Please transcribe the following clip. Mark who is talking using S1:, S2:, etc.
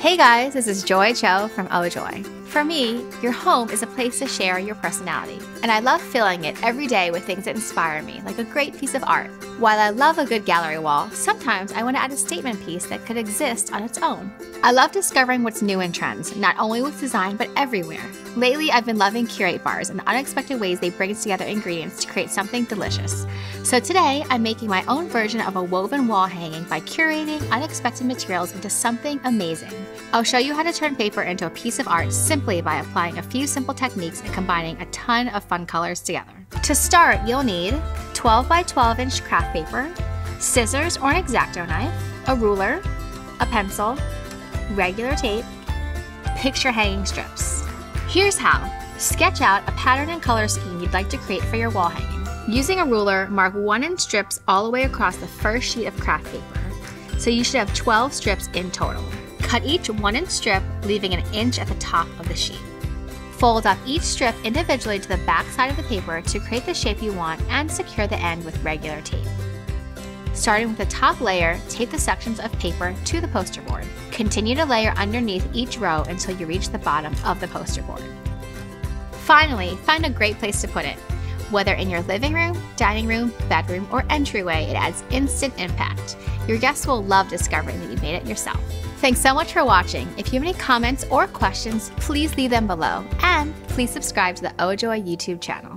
S1: Hey guys, this is Joy Cho from oh Ojoy. For me, your home is a place to share your personality, and I love filling it every day with things that inspire me, like a great piece of art. While I love a good gallery wall, sometimes I want to add a statement piece that could exist on its own. I love discovering what's new in trends, not only with design but everywhere. Lately, I've been loving curate bars and the unexpected ways they bring together ingredients to create something delicious. So today, I'm making my own version of a woven wall hanging by curating unexpected materials into something amazing. I'll show you how to turn paper into a piece of art simply by applying a few simple techniques and combining a ton of fun colors together. To start, you'll need 12 by 12 inch craft paper, scissors or an X-Acto knife, a ruler, a pencil, regular tape, picture hanging strips. Here's how. Sketch out a pattern and color scheme you'd like to create for your wall hanging. Using a ruler, mark 1 inch strips all the way across the first sheet of craft paper. So you should have 12 strips in total. Cut each 1 inch strip, leaving an inch at the top of the sheet. Fold up each strip individually to the back side of the paper to create the shape you want and secure the end with regular tape. Starting with the top layer, tape the sections of paper to the poster board. Continue to layer underneath each row until you reach the bottom of the poster board. Finally, find a great place to put it. Whether in your living room, dining room, bedroom, or entryway, it adds instant impact. Your guests will love discovering that you made it yourself. Thanks so much for watching. If you have any comments or questions, please leave them below. And please subscribe to the Ojoy YouTube channel.